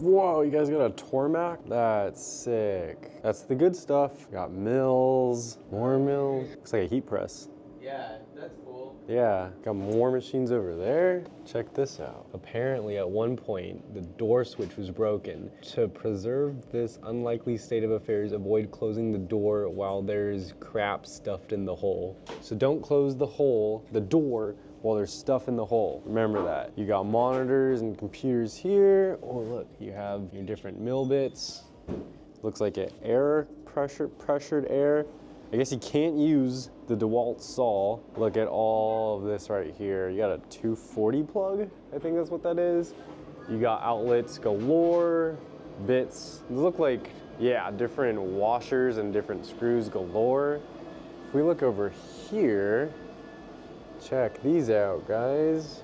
Whoa, you guys got a Tormach? That's sick. That's the good stuff. Got mills, more mills. Looks like a heat press. Yeah, that's cool. Yeah, got more machines over there. Check this out. Apparently, at one point, the door switch was broken. To preserve this unlikely state of affairs, avoid closing the door while there's crap stuffed in the hole. So don't close the hole, the door, while there's stuff in the hole. Remember that. You got monitors and computers here. Oh, look, you have your different mill bits. Looks like an air pressure, pressured air. I guess you can't use the DeWalt saw. Look at all of this right here. You got a 240 plug, I think that's what that is. You got outlets galore, bits. These look like, yeah, different washers and different screws galore. If we look over here, check these out, guys.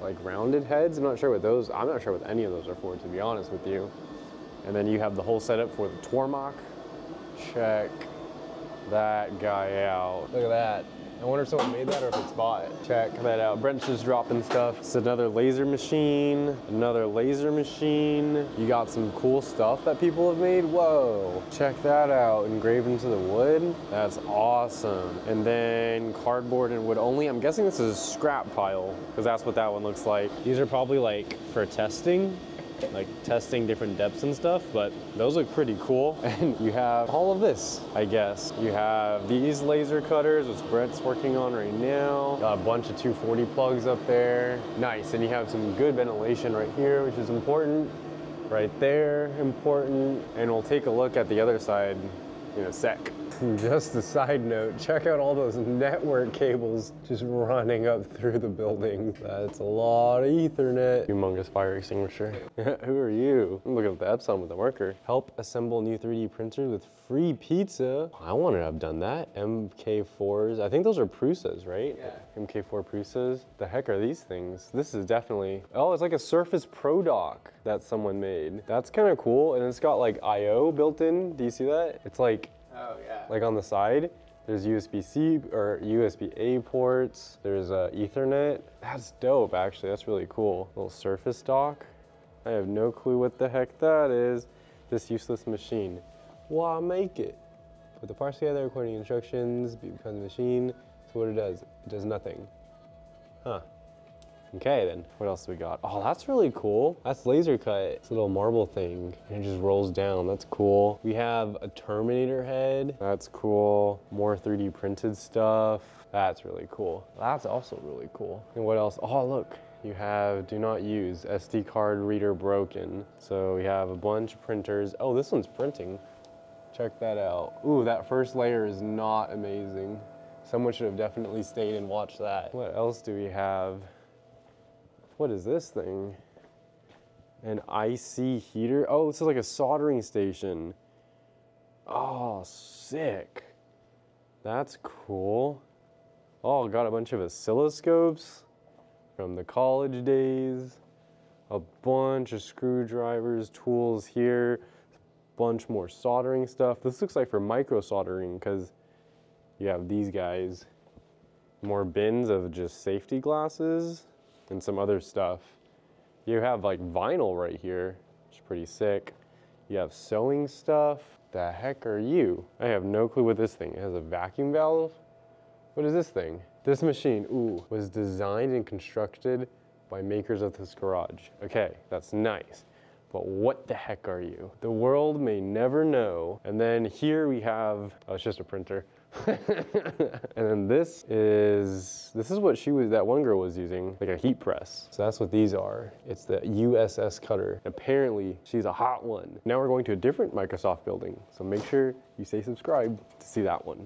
Like rounded heads, I'm not sure what those, I'm not sure what any of those are for, to be honest with you. And then you have the whole setup for the Tormach. Check that guy out. Look at that. I wonder if someone made that or if it's bought. Check that out. Brent's just dropping stuff. It's another laser machine, another laser machine. You got some cool stuff that people have made. Whoa, check that out. Engraved into the wood. That's awesome. And then cardboard and wood only. I'm guessing this is a scrap pile because that's what that one looks like. These are probably like for testing like testing different depths and stuff, but those look pretty cool. And you have all of this, I guess. You have these laser cutters, which Brent's working on right now. Got a bunch of 240 plugs up there. Nice, and you have some good ventilation right here, which is important. Right there, important. And we'll take a look at the other side in a sec. Just a side note, check out all those network cables just running up through the building. That's a lot of ethernet. Humongous fire extinguisher. Who are you? I'm looking at the Epson with the marker. Help assemble new 3D printers with free pizza. I wanted to have done that. MK4s, I think those are Prusas, right? Yeah. MK4 Prusas. The heck are these things? This is definitely, oh, it's like a Surface Pro Dock that someone made. That's kind of cool. And it's got like IO built in. Do you see that? It's like Oh, like on the side, there's USB-C or USB-A ports. There's uh, Ethernet. That's dope, actually. That's really cool. Little Surface dock. I have no clue what the heck that is. This useless machine. Why make it? Put the parts together according to instructions, becomes a machine. So what it does, it does nothing. Huh. Okay then, what else do we got? Oh, that's really cool. That's laser cut. It's a little marble thing. And it just rolls down, that's cool. We have a Terminator head. That's cool. More 3D printed stuff. That's really cool. That's also really cool. And what else? Oh, look. You have do not use SD card reader broken. So we have a bunch of printers. Oh, this one's printing. Check that out. Ooh, that first layer is not amazing. Someone should have definitely stayed and watched that. What else do we have? What is this thing? An IC heater? Oh, this is like a soldering station. Oh, sick. That's cool. Oh, got a bunch of oscilloscopes from the college days. A bunch of screwdrivers, tools here. Bunch more soldering stuff. This looks like for micro soldering because you have these guys. More bins of just safety glasses and some other stuff. You have like vinyl right here, which is pretty sick. You have sewing stuff. The heck are you? I have no clue what this thing It has a vacuum valve. What is this thing? This machine, ooh, was designed and constructed by makers of this garage. Okay, that's nice. But what the heck are you? The world may never know. And then here we have, oh, it's just a printer. and then this is, this is what she was, that one girl was using, like a heat press. So that's what these are. It's the USS cutter. Apparently she's a hot one. Now we're going to a different Microsoft building. So make sure you stay subscribed to see that one.